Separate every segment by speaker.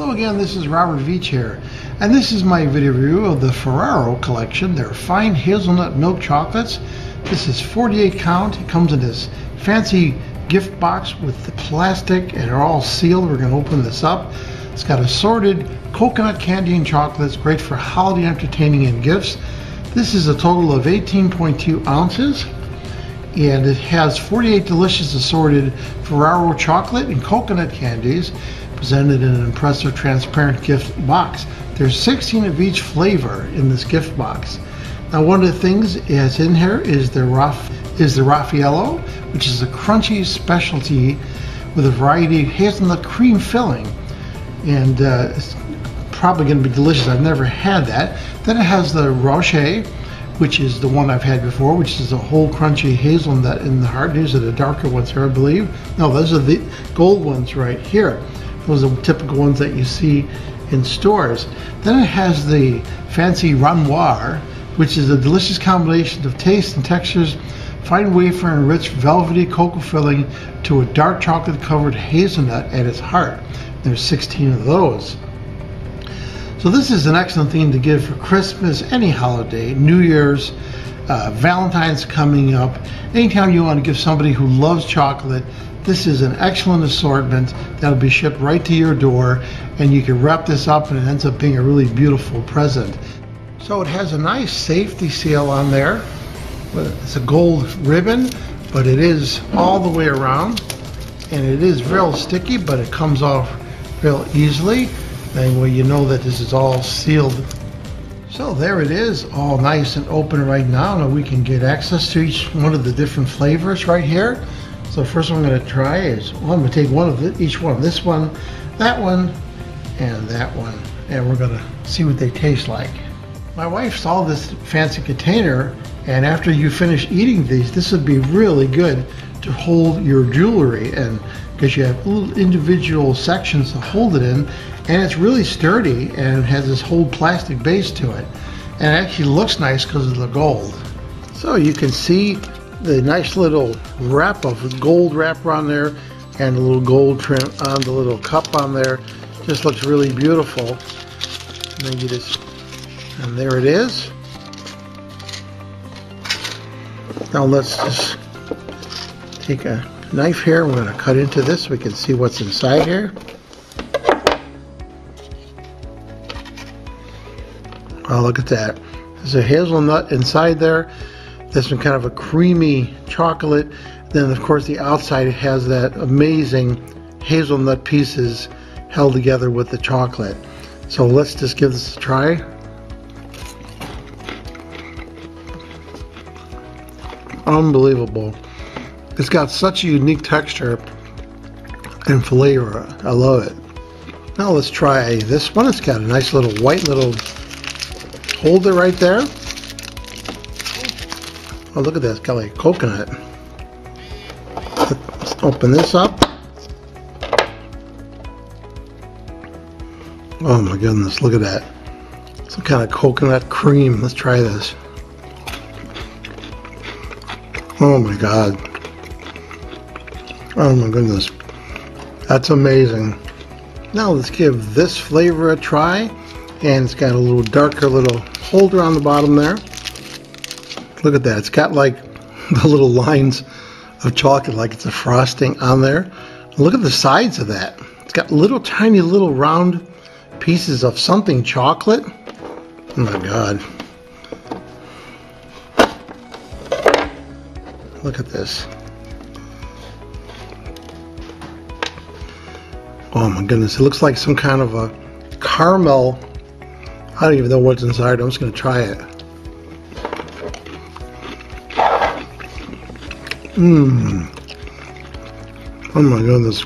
Speaker 1: Hello again, this is Robert Veach here, and this is my video review of the Ferrero collection. They're fine hazelnut milk chocolates. This is 48 count. It comes in this fancy gift box with the plastic and they're all sealed. We're going to open this up. It's got assorted coconut candy and chocolates, great for holiday entertaining and gifts. This is a total of 18.2 ounces and it has 48 delicious assorted Ferrero chocolate and coconut candies presented in an impressive transparent gift box. There's 16 of each flavor in this gift box. Now one of the things that's in here is the Raf is the Raffaello, which is a crunchy specialty with a variety of hazelnut cream filling. And uh, it's probably going to be delicious. I've never had that. Then it has the Rocher, which is the one I've had before, which is a whole crunchy hazelnut in the heart. These are the darker ones here, I believe. No, those are the gold ones right here. Those are the typical ones that you see in stores. Then it has the fancy Rondnoir, which is a delicious combination of taste and textures, fine wafer and rich velvety cocoa filling to a dark chocolate covered hazelnut at its heart. There's 16 of those. So this is an excellent thing to give for Christmas, any holiday, New Year's, uh, Valentine's coming up. Anytime you want to give somebody who loves chocolate, this is an excellent assortment that'll be shipped right to your door and you can wrap this up and it ends up being a really beautiful present. So it has a nice safety seal on there. It's a gold ribbon, but it is all the way around and it is real sticky, but it comes off real easily. That way you know that this is all sealed. So there it is, all nice and open right now. Now we can get access to each one of the different flavors right here. So first one I'm going to try is, well, I'm going to take one of the, each one. This one, that one, and that one. And we're going to see what they taste like. My wife saw this fancy container and after you finish eating these, this would be really good to hold your jewelry and because you have little individual sections to hold it in and it's really sturdy and has this whole plastic base to it and it actually looks nice because of the gold so you can see the nice little wrap of gold wrapper on there and a little gold trim on the little cup on there just looks really beautiful and then you just and there it is now let's just take a knife here. We're going to cut into this so we can see what's inside here. Oh, look at that. There's a hazelnut inside there. This one kind of a creamy chocolate. Then, of course, the outside has that amazing hazelnut pieces held together with the chocolate. So let's just give this a try. Unbelievable. It's got such a unique texture and flavor. I love it. Now let's try this one. It's got a nice little white little holder right there. Oh, look at that. It's got like coconut. Let's open this up. Oh my goodness, look at that. Some kind of coconut cream. Let's try this. Oh my god. Oh my goodness. That's amazing. Now let's give this flavor a try. And it's got a little darker little holder on the bottom there. Look at that. It's got like the little lines of chocolate like it's a frosting on there. Look at the sides of that. It's got little tiny little round pieces of something chocolate. Oh my god. Look at this. Oh my goodness, it looks like some kind of a caramel. I don't even know what's inside. I'm just going to try it. Mmm. Oh my goodness.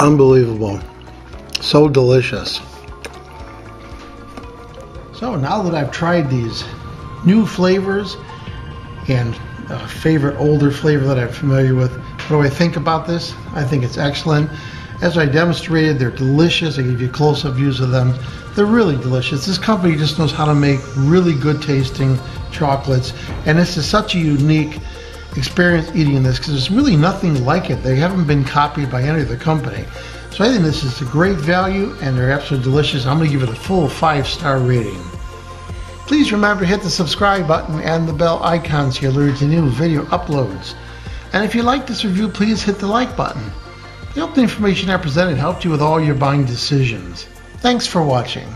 Speaker 1: Unbelievable. So delicious. So now that I've tried these new flavors and a favorite older flavor that I'm familiar with, what do I think about this? I think it's excellent. As I demonstrated, they're delicious. I gave you close-up views of them. They're really delicious. This company just knows how to make really good tasting chocolates. And this is such a unique experience eating this because there's really nothing like it. They haven't been copied by any other company. So I think this is a great value and they're absolutely delicious. I'm going to give it a full five star rating. Please remember to hit the subscribe button and the bell icons here alerted to new video uploads. And if you like this review, please hit the like button. I hope the information I presented helped you with all your buying decisions. Thanks for watching.